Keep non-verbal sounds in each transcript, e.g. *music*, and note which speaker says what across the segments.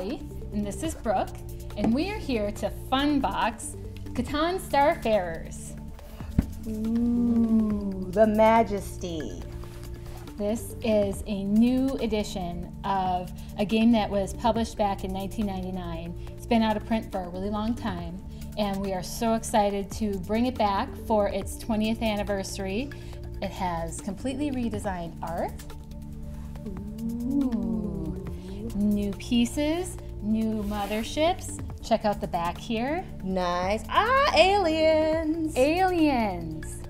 Speaker 1: Kelly, and this is Brooke, and we are here to fun box Catan Starfarers.
Speaker 2: Ooh, the Majesty.
Speaker 1: This is a new edition of a game that was published back in 1999. It's been out of print for a really long time, and we are so excited to bring it back for its 20th anniversary. It has completely redesigned art, new pieces, new motherships. Check out the back here.
Speaker 2: Nice. Ah, aliens.
Speaker 1: Aliens.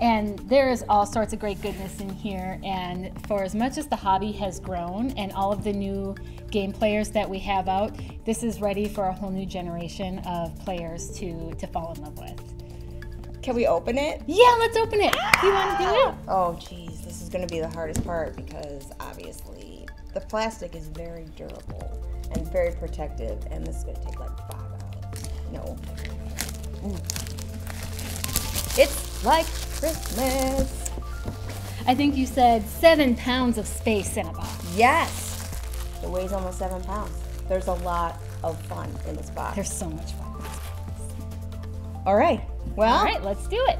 Speaker 1: And there is all sorts of great goodness in here. And for as much as the hobby has grown and all of the new game players that we have out, this is ready for a whole new generation of players to, to fall in love with.
Speaker 2: Can we open it?
Speaker 1: Yeah, let's open it. Do you want to do it?
Speaker 2: Oh, geez, this is going to be the hardest part because obviously the plastic is very durable and very protective, and this is to take like five hours. No. Ooh. It's like Christmas.
Speaker 1: I think you said seven pounds of space in a box.
Speaker 2: Yes. It weighs almost seven pounds. There's a lot of fun in this box.
Speaker 1: There's so much fun.
Speaker 2: All right. Well,
Speaker 1: all right, let's do it.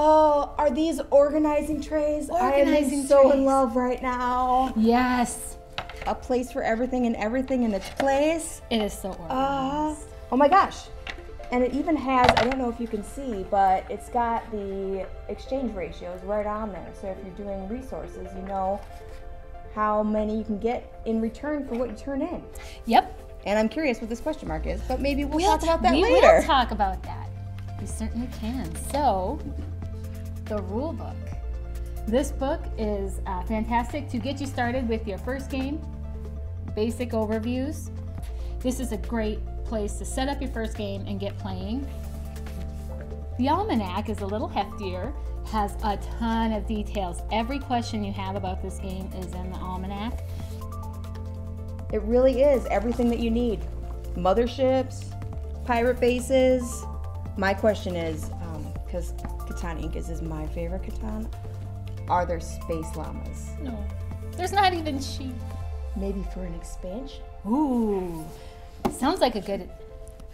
Speaker 2: Oh, are these organizing trays?
Speaker 1: Organizing
Speaker 2: I am so
Speaker 1: trays.
Speaker 2: in love right now.
Speaker 1: Yes.
Speaker 2: A place for everything and everything in its place.
Speaker 1: It is so organized.
Speaker 2: Uh, oh my gosh. And it even has, I don't know if you can see, but it's got the exchange ratios right on there. So if you're doing resources, you know how many you can get in return for what you turn in.
Speaker 1: Yep.
Speaker 2: And I'm curious what this question mark is, but maybe we'll,
Speaker 1: We'll
Speaker 2: talk about that
Speaker 1: we
Speaker 2: later.
Speaker 1: will talk about that. We certainly can. So, the rule book. This book is uh, fantastic to get you started with your first game, basic overviews. This is a great place to set up your first game and get playing. The almanac is a little heftier, has a ton of details. Every question you have about this game is in the almanac.
Speaker 2: It really is everything that you need. Motherships, pirate bases. My question is, because Catan Incas is my favorite Catan, are there space llamas?
Speaker 1: No, there's not even sheep.
Speaker 2: Maybe for an expansion?
Speaker 1: Ooh, sounds like a good.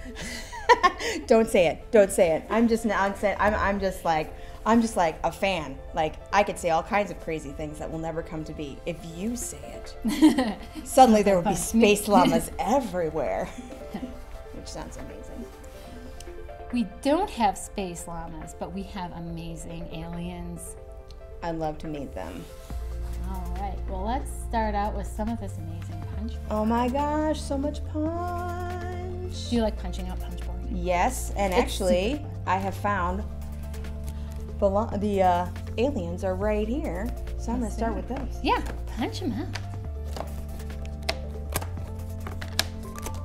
Speaker 1: *laughs*
Speaker 2: Don't say it. Don't say it. I'm just I'm I'm I'm just like I'm just like a fan. Like I could say all kinds of crazy things that will never come to be. If you say it, *laughs* suddenly there will be space llamas *laughs* everywhere, which sounds amazing.
Speaker 1: We don't have space llamas, but we have amazing aliens.
Speaker 2: I'd love to meet them.
Speaker 1: All right, well, let's start out with some of this amazing punch.
Speaker 2: Oh my gosh, so much punch.
Speaker 1: Do you like punching out punch board?
Speaker 2: Yes, and
Speaker 1: It's
Speaker 2: actually, I have found the the uh, aliens are right here. So I'm gonna start with those.
Speaker 1: Yeah, punch them out.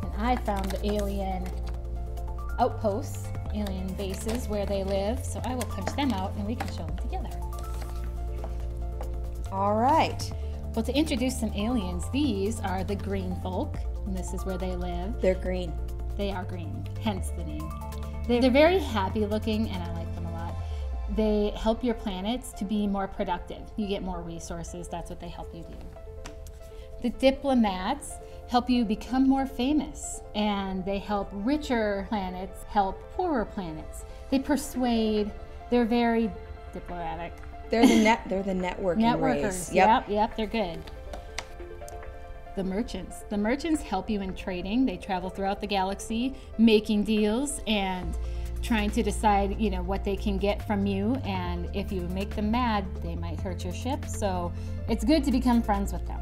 Speaker 1: And I found the alien outposts, alien bases where they live, so I will punch them out and we can show them together.
Speaker 2: All right,
Speaker 1: Well, to introduce some aliens, these are the green folk, and this is where they live.
Speaker 2: they're green.
Speaker 1: They are green, hence the name. They're, they're very happy looking, and I like them a lot. They help your planets to be more productive. You get more resources, that's what they help you do. The diplomats help you become more famous, and they help richer planets help poorer planets. They persuade, they're very diplomatic.
Speaker 2: They're the net. They're the networking
Speaker 1: Networkers.
Speaker 2: race.
Speaker 1: Yep. yep, they're good. The merchants. The merchants help you in trading. They travel throughout the galaxy, making deals and trying to decide, you know, what they can get from you. And if you make them mad, they might hurt your ship. So it's good to become friends with them.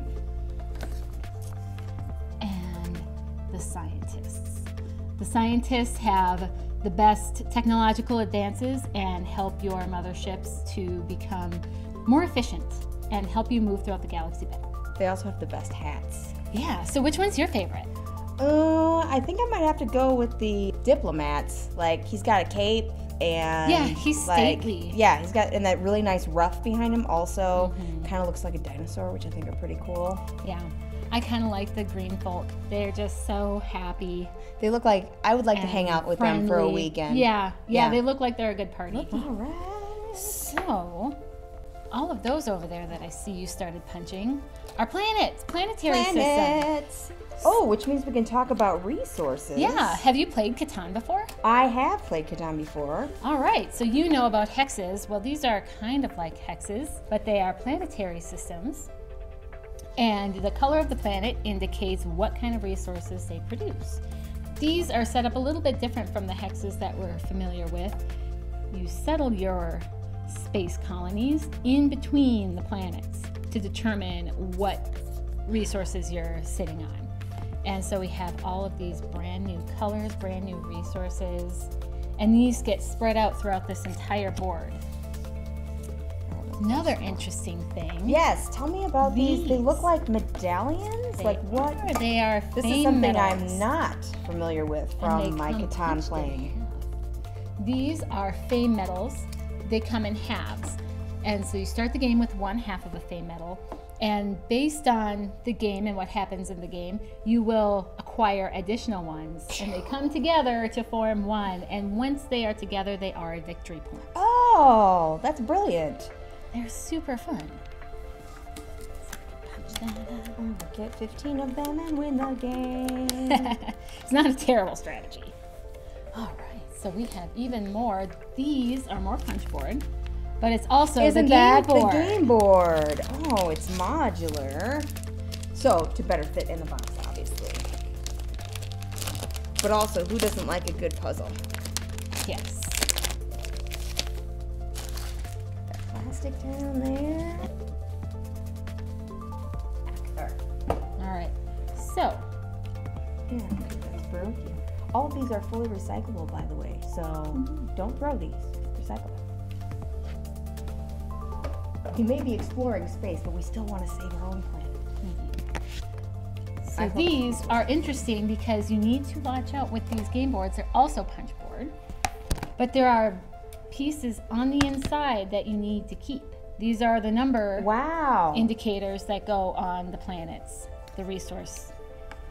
Speaker 1: The scientists. The scientists have the best technological advances and help your motherships to become more efficient and help you move throughout the galaxy better.
Speaker 2: They also have the best hats.
Speaker 1: Yeah, so which one's your favorite?
Speaker 2: Uh, I think I might have to go with the diplomats. Like he's got a cape and
Speaker 1: Yeah, he's
Speaker 2: like,
Speaker 1: stately.
Speaker 2: Yeah, he's got and that really nice ruff behind him. Also,
Speaker 1: Mm-hmm.
Speaker 2: kind of looks like a dinosaur, which I think are pretty cool.
Speaker 1: Yeah, I kind of like the green folk. They're just so happy.
Speaker 2: They look like I would like to hang out with them for a weekend.
Speaker 1: Yeah, yeah,
Speaker 2: Yeah.
Speaker 1: they look like they're a good party.
Speaker 2: All right.
Speaker 1: So, all of those over there that I see you started punching are planets, planetary systems.
Speaker 2: Oh, which means we can talk about resources.
Speaker 1: Yeah. Have you played Catan before?
Speaker 2: I have played Catan before.
Speaker 1: All right. So you know about hexes. Well, these are kind of like hexes, but they are planetary systems. And the color of the planet indicates what kind of resources they produce. These are set up a little bit different from the hexes that we're familiar with. You settle your space colonies in between the planets to determine what resources you're sitting on. And so we have all of these brand new colors, brand new resources, and these get spread out throughout this entire board. Another interesting thing.
Speaker 2: Yes, tell me about these. They look like medallions.
Speaker 1: They
Speaker 2: like what?
Speaker 1: are- They are
Speaker 2: This is something
Speaker 1: medals,
Speaker 2: I'm not familiar with from my Catan playing.
Speaker 1: These are fame medals. They come in halves. And so you start the game with one half of a fame medal. And based on the game and what happens in the game, you will acquire additional ones. And they come together to form one. And once they are together, they are a victory point.
Speaker 2: Oh, that's brilliant.
Speaker 1: They're super fun. Punch that up.
Speaker 2: Get 15 of them and win the game. *laughs*
Speaker 1: it's not a terrible strategy. All right, so we have even more. These are more punch board, but it's also
Speaker 2: Isn't
Speaker 1: the game
Speaker 2: that
Speaker 1: board.
Speaker 2: the game board? Oh, it's modular. So, to better fit in the box, obviously. But also, who doesn't like a good puzzle?
Speaker 1: Yes.
Speaker 2: Plastic down there.
Speaker 1: All right. So
Speaker 2: Yeah, that's broken. All of these are fully recyclable, by the way. So mm-hmm. don't throw these. Recycle them. We may be exploring space, but we still want to save our own planet. I
Speaker 1: So these are interesting because you need to watch out with these game boards. They're also punch board, but there are pieces on the inside that you need to keep. These are the number
Speaker 2: Wow.
Speaker 1: indicators that go on the planets, the resource.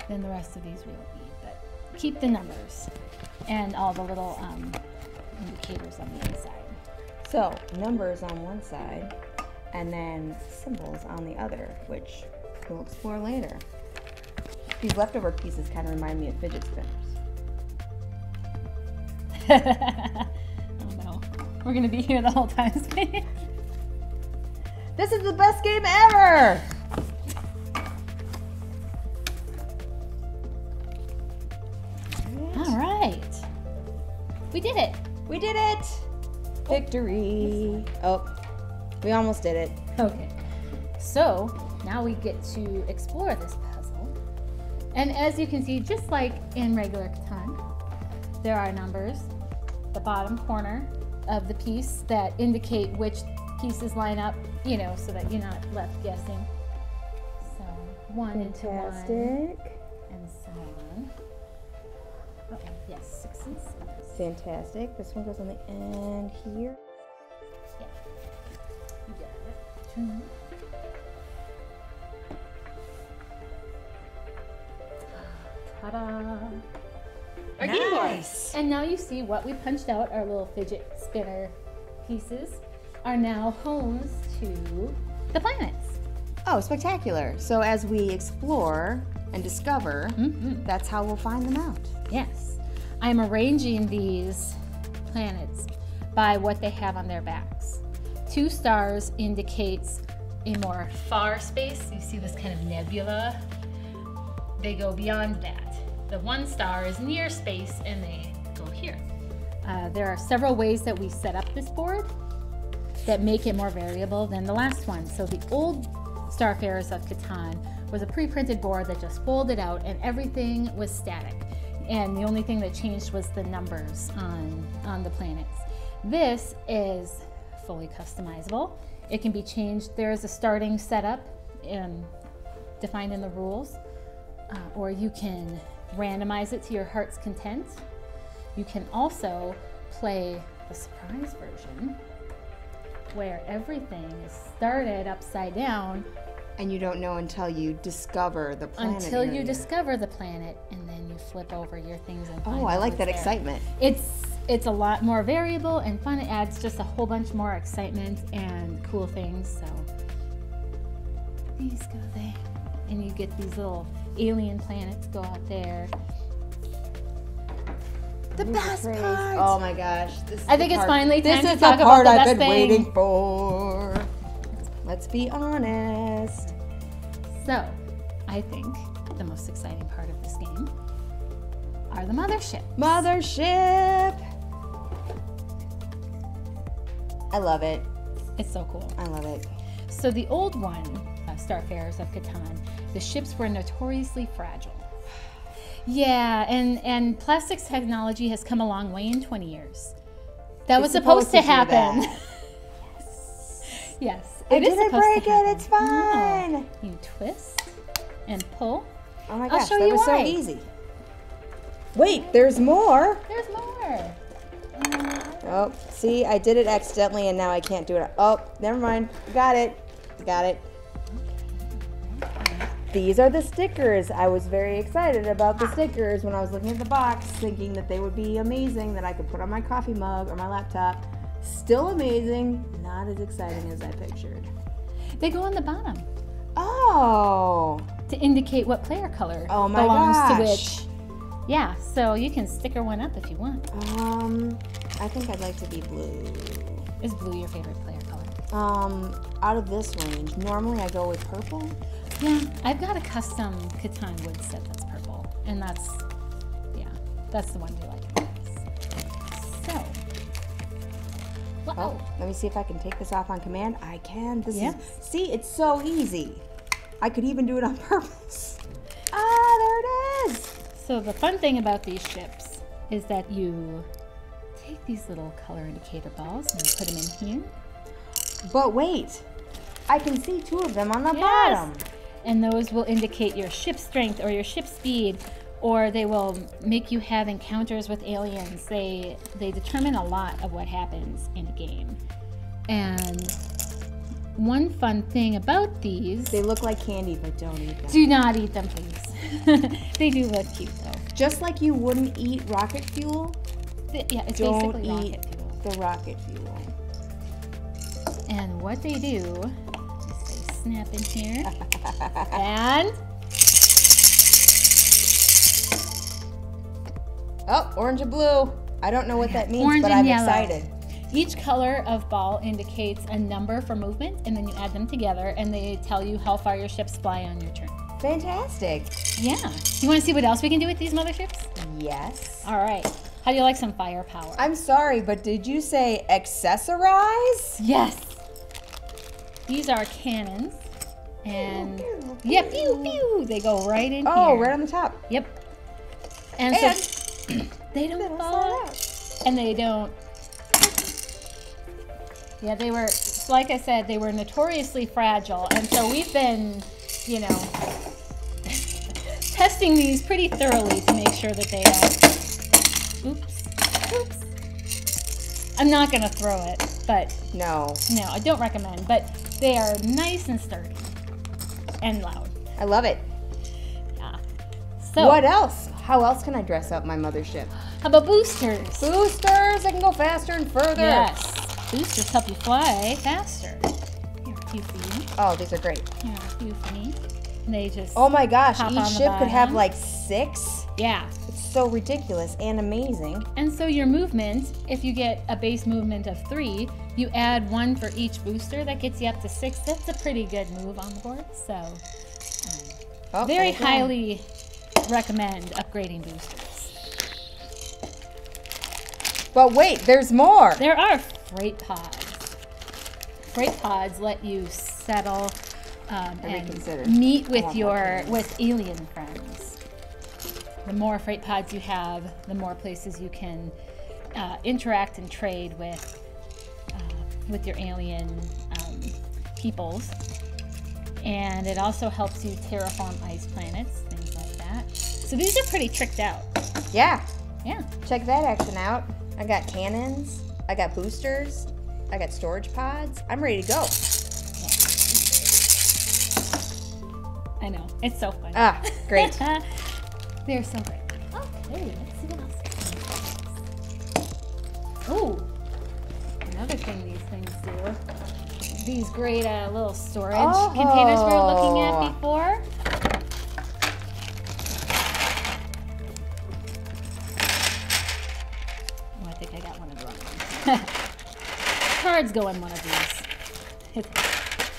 Speaker 1: Then the rest of these we don't need, but keep the numbers and all the little um, indicators on the inside.
Speaker 2: so numbers on one side, and then symbols on the other, which we'll explore later. These leftover pieces kind of remind me of fidget spinners. *laughs*
Speaker 1: we're gonna be here the whole time. *laughs*
Speaker 2: This is the best game ever!
Speaker 1: all right, we did it.
Speaker 2: We did it! Victory! Oh, we almost did it.
Speaker 1: Okay, so now we get to explore this puzzle. And as you can see, just like in regular Catan, there are numbers, the bottom corner of the piece that indicate which pieces line up, you know, so that you're not left guessing. So one into one and so on. Okay, yes, sixes.
Speaker 2: Fantastic. This one goes on the end here.
Speaker 1: Yeah. You got it. Two. Ta-da! Our game board. And now you see what we punched out, our little fidget spinner pieces, are now homes to the planets.
Speaker 2: Oh, spectacular. So as we explore and discover,
Speaker 1: Mm-hmm.
Speaker 2: that's how we'll find them out.
Speaker 1: Yes. I'm arranging these planets by what they have on their backs. Two stars indicates a more far space. You see this kind of nebula. They go beyond that. The one star is near space and they go here. Uh, there are several ways that we set up this board that make it more variable than the last one. So the old Starfarers of Catan was a pre-printed board that just folded out and everything was static. And the only thing that changed was the numbers on, on the planets. This is fully customizable. It can be changed. There is a starting setup in, defined in the rules, uh, or you can randomize it to your heart's content. You can also play the surprise version where everything is started upside down
Speaker 2: And you don't know until you discover the planet.
Speaker 1: until you discover the planet and then you flip over your things and oh, find
Speaker 2: Oh, I like that
Speaker 1: there.
Speaker 2: excitement.
Speaker 1: It's it's a lot more variable and fun. It adds just a whole bunch more excitement and cool things. So these go there, and you get these little alien planets go out there.
Speaker 2: The best part. Oh my gosh. This is
Speaker 1: I think it's
Speaker 2: part-
Speaker 1: finally
Speaker 2: This
Speaker 1: time to
Speaker 2: is
Speaker 1: talk
Speaker 2: the
Speaker 1: about
Speaker 2: part
Speaker 1: the
Speaker 2: part
Speaker 1: I've
Speaker 2: been
Speaker 1: thing.
Speaker 2: waiting for. Let's be honest.
Speaker 1: So, I think the most exciting part of this game are the mothership.
Speaker 2: Mothership. I love it.
Speaker 1: It's so cool.
Speaker 2: I love it.
Speaker 1: So the old one, Starfarers of Catan, the ships were notoriously fragile. *sighs* Yeah, and and plastics technology has come a long way in 20 years. That was supposed,
Speaker 2: supposed
Speaker 1: to happen. *laughs* yes,
Speaker 2: I
Speaker 1: it is
Speaker 2: didn't
Speaker 1: supposed
Speaker 2: break
Speaker 1: to
Speaker 2: it. It's fine.
Speaker 1: No. You twist and pull.
Speaker 2: Oh my
Speaker 1: I'll
Speaker 2: gosh,
Speaker 1: show
Speaker 2: that
Speaker 1: you
Speaker 2: was so easy. Wait, there's more.
Speaker 1: There's more.
Speaker 2: Oh, see, I did it accidentally and now I can't do it. Oh, never mind. Got it. Got it. These are the stickers. I was very excited about the stickers when I was looking at the box, thinking that they would be amazing, that I could put on my coffee mug or my laptop. Still amazing, not as exciting as I pictured.
Speaker 1: They go on the bottom
Speaker 2: Oh,
Speaker 1: to indicate what player color
Speaker 2: oh my
Speaker 1: belongs
Speaker 2: gosh.
Speaker 1: to which. Yeah, so you can sticker one up if you want.
Speaker 2: Um, I think I'd like to be blue.
Speaker 1: Is blue your favorite player color?
Speaker 2: Um, out of this range, normally I go with purple.
Speaker 1: Yeah, I've got a custom Catan wood set that's purple, and that's yeah, that's the one we like. So,
Speaker 2: Oh, let me see if I can take this off on command. I can. This
Speaker 1: Yes.
Speaker 2: is see, it's so easy. I could even do it on *laughs* purpose. Ah, there it is.
Speaker 1: so the fun thing about these ships is that you take these little color indicator balls and you put them in here,
Speaker 2: But wait, I can see two of them on the
Speaker 1: Yes.
Speaker 2: bottom.
Speaker 1: And those will indicate your ship strength or your ship speed. Or they will make you have encounters with aliens. They they determine a lot of what happens in a game. And one fun thing about these
Speaker 2: They look like candy, but don't eat them.
Speaker 1: Do not eat them, please. *laughs* they do look cute, though.
Speaker 2: Just like you wouldn't eat rocket fuel,
Speaker 1: Th- Yeah, it's
Speaker 2: don't
Speaker 1: basically
Speaker 2: eat
Speaker 1: rocket fuel.
Speaker 2: the rocket fuel.
Speaker 1: And what they do snap in here *laughs* and
Speaker 2: Oh, orange and blue. I don't know what that means,
Speaker 1: Orange
Speaker 2: but I'm
Speaker 1: yellow.
Speaker 2: excited.
Speaker 1: each color of ball indicates a number for movement, and then you add them together, and they tell you how far your ships fly on your turn.
Speaker 2: Fantastic.
Speaker 1: Yeah. You want to see what else we can do with these motherships?
Speaker 2: Yes.
Speaker 1: All right. How do you like some firepower?
Speaker 2: I'm sorry, but did you say accessorize?
Speaker 1: yes. These are cannons, and
Speaker 2: Pew,
Speaker 1: yeah, pew pew. They go right in
Speaker 2: Oh,
Speaker 1: here.
Speaker 2: right on the top.
Speaker 1: Yep. And,
Speaker 2: And
Speaker 1: so *clears throat* they don't
Speaker 2: It'll
Speaker 1: fall out.
Speaker 2: out.
Speaker 1: and they don't. Yeah, they were like I said, they were notoriously fragile, and so we've been, you know, *laughs* testing these pretty thoroughly to make sure that they don't. Oops, oops. I'm not gonna throw it, but
Speaker 2: No.
Speaker 1: no, I don't recommend. But they are nice and sturdy and loud.
Speaker 2: I love it.
Speaker 1: Yeah. So
Speaker 2: What else? How else can I dress up my mothership?
Speaker 1: How about boosters?
Speaker 2: Boosters, I can go faster and further.
Speaker 1: Yes. Boosters help you fly faster. Here, a few for you.
Speaker 2: Oh, these are great.
Speaker 1: Here, a few for me. They just.
Speaker 2: Oh my gosh, each ship could have like six.
Speaker 1: Yeah.
Speaker 2: It's so ridiculous and amazing.
Speaker 1: And so your movement, if you get a base movement of three, you add one for each booster. That gets you up to six. That's a pretty good move on the board. So, um,
Speaker 2: Oh,
Speaker 1: very
Speaker 2: there you go.
Speaker 1: highly recommend upgrading boosters.
Speaker 2: But wait, there's more.
Speaker 1: There are freight pods. Freight pods let you settle um, and meet with your with alien friends. The more freight pods you have, the more places you can uh, interact and trade with with your alien um, peoples. And it also helps you terraform ice planets, things like that. So these are pretty tricked out.
Speaker 2: Yeah,
Speaker 1: Yeah.
Speaker 2: check that action out. I got cannons. I got boosters. I got storage pods. I'm ready to go.
Speaker 1: I know. It's so fun.
Speaker 2: Ah, great. *laughs*
Speaker 1: They're so great. Okay, let's see what else. Oh, another thing these things do. These great uh, little storage
Speaker 2: Oh.
Speaker 1: containers we were looking at before. Oh, I think I got one of the wrong ones. *laughs* Cards go in one of these.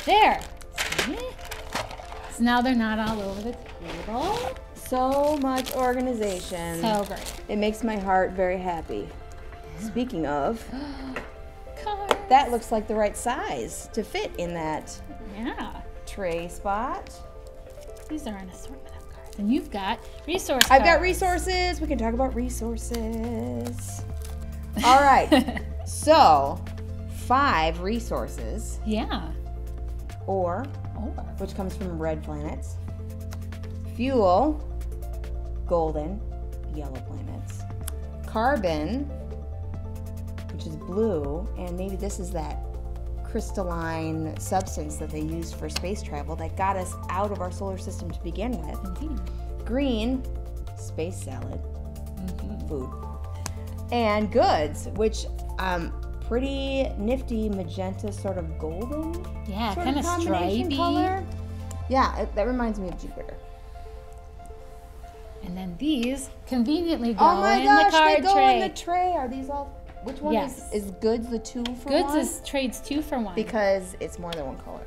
Speaker 1: There. See? So now they're not all over the table.
Speaker 2: So much organization.
Speaker 1: So great.
Speaker 2: it makes my heart very happy. Speaking of. *gasps* that looks like the right size to fit in that
Speaker 1: Yeah.
Speaker 2: tray spot.
Speaker 1: These are an assortment of cards. And you've got resource
Speaker 2: I've got resources. We can talk about resources. All right. *laughs* so, five resources,
Speaker 1: Yeah.
Speaker 2: or
Speaker 1: Or.
Speaker 2: which comes from red planets, fuel, golden, yellow planets, carbon, which is blue, and maybe this is that crystalline substance that they used for space travel that got us out of our solar system to begin with.
Speaker 1: Indeed.
Speaker 2: Green, space salad, food, and goods, which um, pretty nifty magenta, sort of golden
Speaker 1: Yeah, kind
Speaker 2: of
Speaker 1: of
Speaker 2: combination
Speaker 1: stripey.
Speaker 2: color. Yeah, it, that reminds me of Jupiter.
Speaker 1: And then these conveniently go
Speaker 2: Oh my
Speaker 1: in
Speaker 2: gosh,
Speaker 1: the card
Speaker 2: they go
Speaker 1: tray.
Speaker 2: in the tray. Are these all? Which one
Speaker 1: Yes.
Speaker 2: is is goods the two for
Speaker 1: Goods
Speaker 2: one?
Speaker 1: is trades two for one.
Speaker 2: because it's more than one color.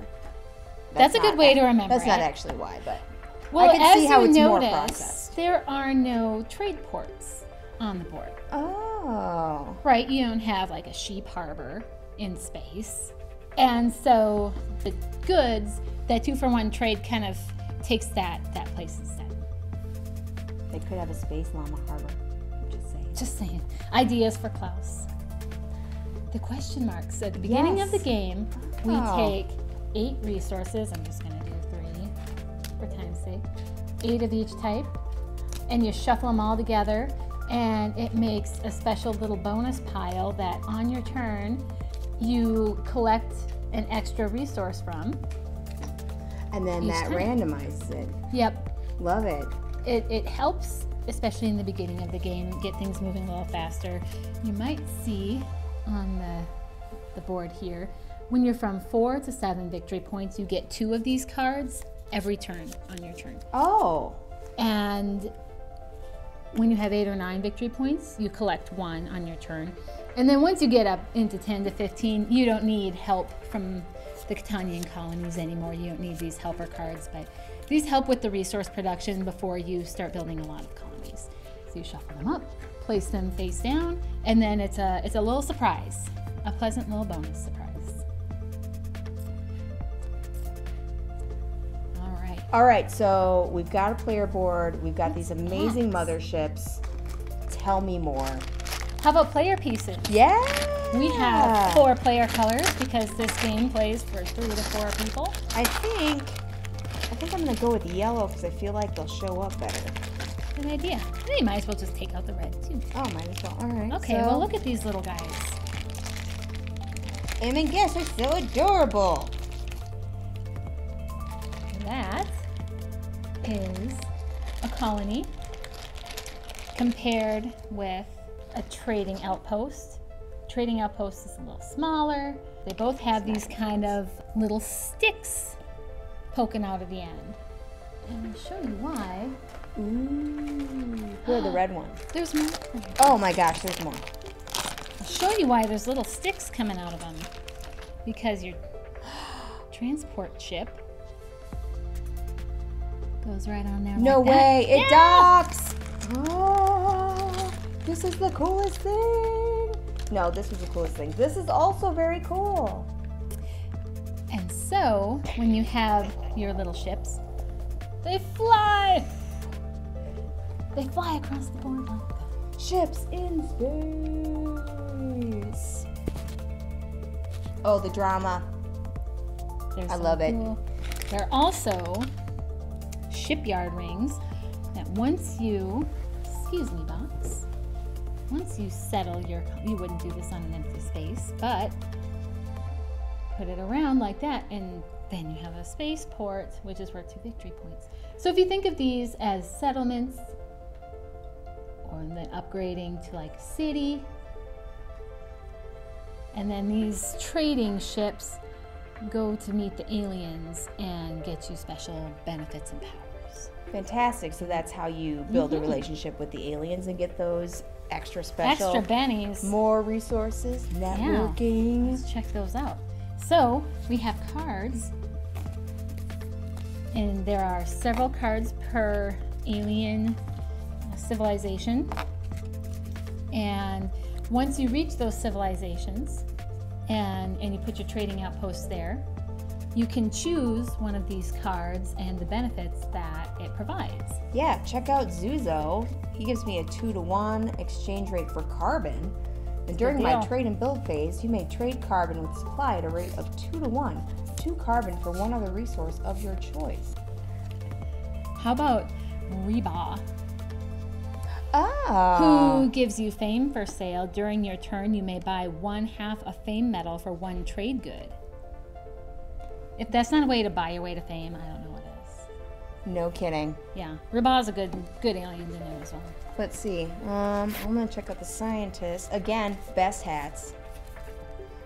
Speaker 1: That's a good way to remember
Speaker 2: That's not actually why, but
Speaker 1: well,
Speaker 2: can
Speaker 1: as
Speaker 2: see how
Speaker 1: you
Speaker 2: it's more processed.
Speaker 1: there are no trade ports on the board.
Speaker 2: oh,
Speaker 1: Right, you don't have like a sheep harbor in space. And so the goods, that two for one trade kind of takes that that place instead.
Speaker 2: they could have a space llama harbor. Just saying.
Speaker 1: Ideas for Klaus. The question marks. At the beginning of the game, we
Speaker 2: Oh.
Speaker 1: take eight resources. I'm just going to do three for time's sake. Eight of each type. And you shuffle them all together. And it makes a special little bonus pile that on your turn, you collect an extra resource from.
Speaker 2: And then that
Speaker 1: time.
Speaker 2: randomizes it.
Speaker 1: Yep.
Speaker 2: Love it.
Speaker 1: it, it helps, especially in the beginning of the game, get things moving a little faster. You might see on the, the board here, when you're from four to seven victory points, you get two of these cards every turn on your turn.
Speaker 2: Oh,
Speaker 1: And when you have eight or nine victory points, you collect one on your turn. And then once you get up into 10 to 15, you don't need help from the Catanian colonies anymore. You don't need these helper cards, but these help with the resource production before you start building a lot of colonies. So you shuffle them up, place them face down, and then it's a it's a little surprise, a pleasant little bonus surprise. All right.
Speaker 2: all right. So we've got a player board. We've got these amazing motherships. Tell me more.
Speaker 1: How about player pieces?
Speaker 2: Yeah.
Speaker 1: We have four player colors because this game plays for three to four people.
Speaker 2: I think. I think I'm gonna go with yellow because I feel like they'll show up better.
Speaker 1: Good idea. Then you might as well just take out the red too.
Speaker 2: Oh, might as well. All right.
Speaker 1: Okay,
Speaker 2: so-
Speaker 1: well look at these little guys.
Speaker 2: Em and Guess are so adorable.
Speaker 1: That is a colony compared with a trading outpost. Trading outpost is a little smaller. They both have these kind of little sticks poking out of the end. And I'll show you why.
Speaker 2: Ooh. Who are the red ones? *gasps*
Speaker 1: There's more.
Speaker 2: Oh my gosh, there's more.
Speaker 1: I'll show you why there's little sticks coming out of them. Because your *gasps* transport ship goes right on there.
Speaker 2: No
Speaker 1: like that.
Speaker 2: way, it
Speaker 1: Yeah.
Speaker 2: docks. Oh, *gasps* this is the coolest thing. No, this was the coolest thing. This is also very cool.
Speaker 1: And so, when you have your little ships, they fly. They fly across the board like that.
Speaker 2: Ships in space. Oh, the drama. I love it.
Speaker 1: cool. There are also shipyard rings that once you, excuse me, box, once you settle your, you wouldn't do this on an empty space, but put it around like that, and then you have a spaceport, which is worth two victory points. So if you think of these as settlements, or then upgrading to like city, And then these trading ships go to meet the aliens and get you special benefits and powers.
Speaker 2: Fantastic. So that's how you build a mm-hmm. relationship with the aliens and get those extra special,
Speaker 1: Extra bennies.
Speaker 2: more resources, networking.
Speaker 1: Let's check those out. So we have cards, and there are several cards per alien civilization. And once you reach those civilizations, and and you put your trading outposts there, you can choose one of these cards and the benefits that it provides.
Speaker 2: Yeah, check out Zuzo. He gives me a two to one exchange rate for carbon. And during my trade and build phase, you may trade carbon with supply at a rate of two to one. Two carbon for one other resource of your choice.
Speaker 1: How about Reba?
Speaker 2: Ah.
Speaker 1: Who gives you fame for sale? During your turn, you may buy one half a fame medal for one trade good. If that's not a way to buy your way to fame, I don't know what is.
Speaker 2: No kidding.
Speaker 1: Yeah, Raba's a good good alien to know as well.
Speaker 2: Let's see. Um, I'm gonna check out the scientists again. Best hats.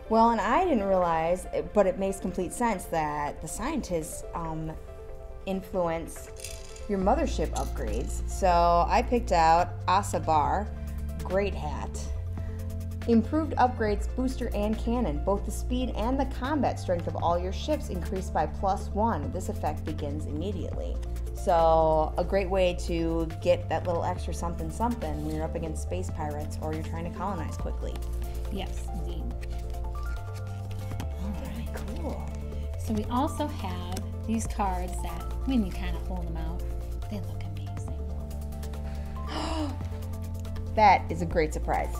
Speaker 2: Well, and I didn't realize, but it makes complete sense that the scientists um, influence your mothership upgrades. So I picked out Asabar, great hat. Improved upgrades booster and cannon. Both the speed and the combat strength of all your ships increase by plus one. This effect begins immediately. So, a great way to get that little extra something something when you're up against space pirates or you're trying to colonize quickly.
Speaker 1: Yes, indeed.
Speaker 2: Very cool.
Speaker 1: So we also have these cards that, when you kind of hold them out, they look amazing. *gasps*
Speaker 2: That is a great surprise.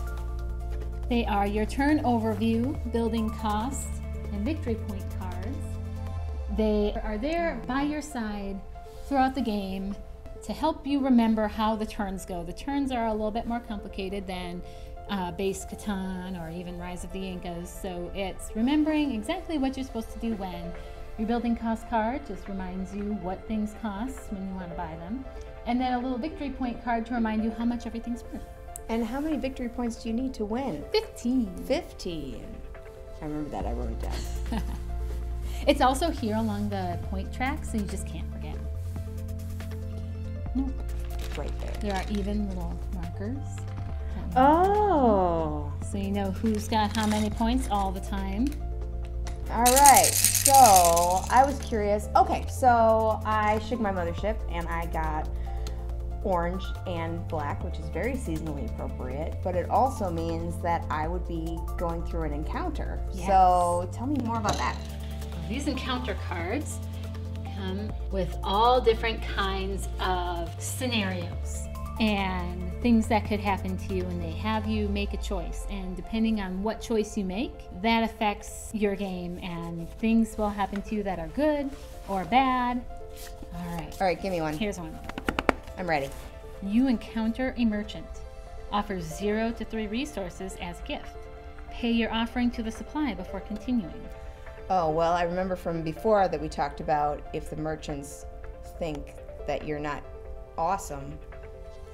Speaker 1: They are your turn overview, building cost, and victory point cards. They are there by your side throughout the game to help you remember how the turns go. The turns are a little bit more complicated than uh, base Catan or even Rise of the Incas, so it's remembering exactly what you're supposed to do when. Your building cost card just reminds you what things cost when you want to buy them, and then a little victory point card to remind you how much everything's worth.
Speaker 2: And how many victory points do you need to win?
Speaker 1: 15.
Speaker 2: 15. I remember that. I wrote it down. *laughs* *laughs*
Speaker 1: It's also here along the point track, so you just can't forget. Nope.
Speaker 2: right there.
Speaker 1: There are even little markers.
Speaker 2: Oh.
Speaker 1: So you know who's got how many points all the time.
Speaker 2: All right. So I was curious. Okay, so I shook my mothership and I got orange and black, which is very seasonally appropriate, but it also means that I would be going through an encounter. So tell me more about that.
Speaker 1: These encounter cards come with all different kinds of scenarios and things that could happen to you, and they have you make a choice. And depending on what choice you make, that affects your game, and things will happen to you that are good or bad. All right,
Speaker 2: All right, give me one.
Speaker 1: here's one.
Speaker 2: I'm ready.
Speaker 1: You encounter a merchant. Offers zero to three resources as a gift. Pay your offering to the supply before continuing.
Speaker 2: Oh, well, I remember from before that we talked about if the merchants think that you're not awesome,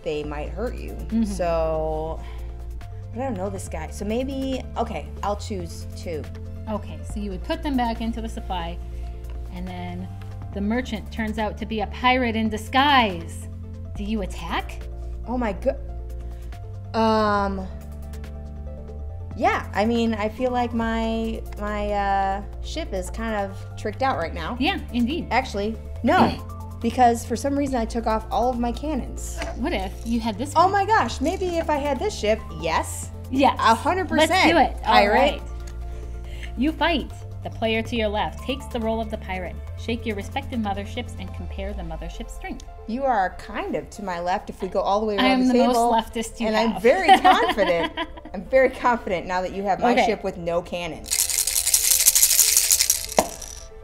Speaker 2: they might hurt you. So, but I don't know this guy. So maybe, okay, I'll choose two.
Speaker 1: Okay, so you would put them back into the supply, and then the merchant turns out to be a pirate in disguise. Do you attack?
Speaker 2: Oh my god. Um. Yeah, I mean, I feel like my my uh, ship is kind of tricked out right now.
Speaker 1: Yeah, indeed.
Speaker 2: Actually, no, *clears throat* because for some reason I took off all of my cannons.
Speaker 1: What if you had this?
Speaker 2: Oh
Speaker 1: one?
Speaker 2: my gosh, maybe if I had this ship, yes,
Speaker 1: Yes.
Speaker 2: a hundred percent.
Speaker 1: Let's do it. All
Speaker 2: Pirate.
Speaker 1: right. You fight. The player to your left takes the role of the pirate. Shake your respective motherships and compare the mothership strength.
Speaker 2: You are kind of to my left if we go all the way around
Speaker 1: I am
Speaker 2: the
Speaker 1: the most leftist you
Speaker 2: and I'm very *laughs* confident. I'm very confident now that you have my
Speaker 1: Okay.
Speaker 2: ship with no cannon.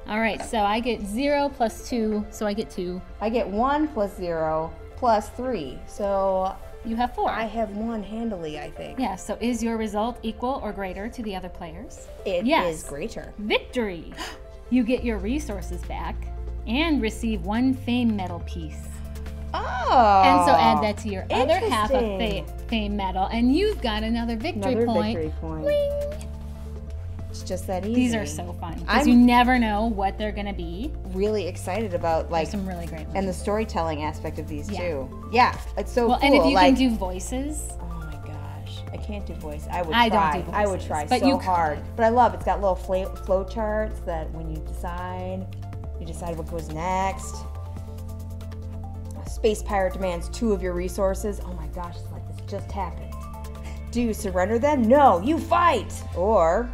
Speaker 1: All right, so I get zero plus two, so I get two.
Speaker 2: I get one plus zero plus three, so
Speaker 1: You have four.
Speaker 2: I have one handily. I think
Speaker 1: yeah, so is your result equal or greater to the other players?
Speaker 2: it is
Speaker 1: Yes.
Speaker 2: greater.
Speaker 1: Victory! *gasps* You get your resources back and receive one fame medal piece.
Speaker 2: Oh,
Speaker 1: And so add that to your other half of
Speaker 2: interesting.
Speaker 1: fa- fame medal, and you've got another victory
Speaker 2: Another
Speaker 1: point.
Speaker 2: victory point.
Speaker 1: Wing!
Speaker 2: Just that easy.
Speaker 1: These are so fun because you never know what they're gonna be.
Speaker 2: really excited about like
Speaker 1: There's some really great ones.
Speaker 2: and the storytelling aspect of these
Speaker 1: Yeah.
Speaker 2: too. Yeah, it's so
Speaker 1: well,
Speaker 2: cool.
Speaker 1: and if you
Speaker 2: like,
Speaker 1: can do voices,
Speaker 2: oh my gosh, I can't do voice. I would
Speaker 1: I don't
Speaker 2: try.
Speaker 1: do
Speaker 2: I would try
Speaker 1: but
Speaker 2: so
Speaker 1: you
Speaker 2: hard.
Speaker 1: could.
Speaker 2: But I love it's got little flow, flow charts that when you decide, you decide what goes next. Space pirate demands two of your resources. Oh my gosh, it's like this just happened. Do you surrender them? No, you fight. Or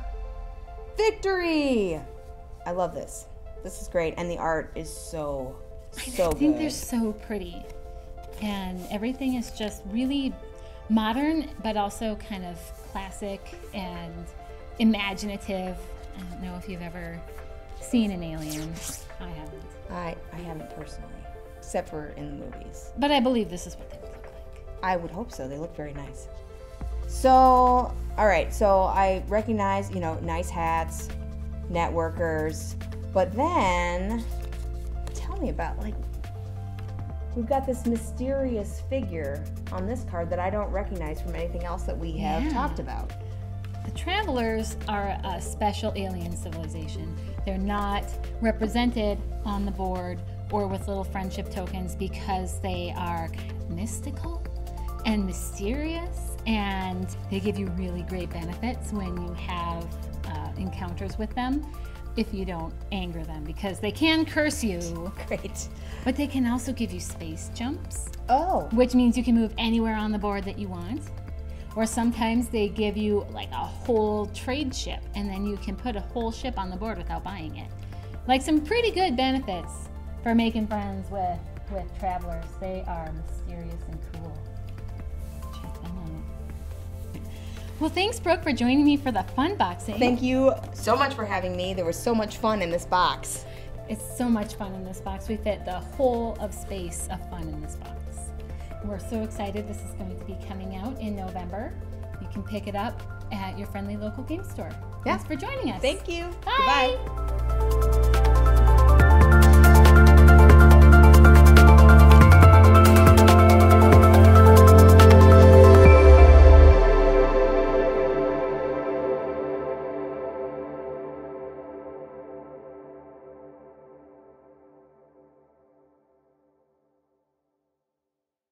Speaker 2: victory. I love this. This is great, and the art is so so
Speaker 1: I think
Speaker 2: good.
Speaker 1: they're so pretty, and everything is just really modern, but also kind of classic and imaginative. I don't know if you've ever seen an alien. I haven't,
Speaker 2: I I haven't personally, except for in the movies.
Speaker 1: but I believe this is what they would look like.
Speaker 2: I would hope so. They look very nice. So, all right. So I recognize, you know, nice hats, networkers, but then tell me about like we've got this mysterious figure on this card that I don't recognize from anything else that we have
Speaker 1: Yeah.
Speaker 2: talked about.
Speaker 1: The travelers are a special alien civilization. They're not represented on the board or with little friendship tokens because they are mystical and mysterious and they give you really great benefits when you have uh, encounters with them if you don't anger them because they can curse you, *laughs*
Speaker 2: Great.
Speaker 1: but they can also give you space jumps
Speaker 2: Oh,
Speaker 1: which means you can move anywhere on the board that you want. Or sometimes they give you like a whole trade ship, and then you can put a whole ship on the board without buying it. Like some pretty good benefits for making friends with with travelers. They are mysterious and cool. Well, thanks, Brooke, for joining me for the fun boxing.
Speaker 2: thank you so much for having me. There was so much fun in this box.
Speaker 1: It's so much fun in this box. We fit the whole of space of fun in this box. We're so excited. This is going to be coming out in November. You can pick it up at your friendly local game store.
Speaker 2: Yeah.
Speaker 1: Thanks for joining us.
Speaker 2: Thank you.
Speaker 1: Bye.
Speaker 2: Goodbye.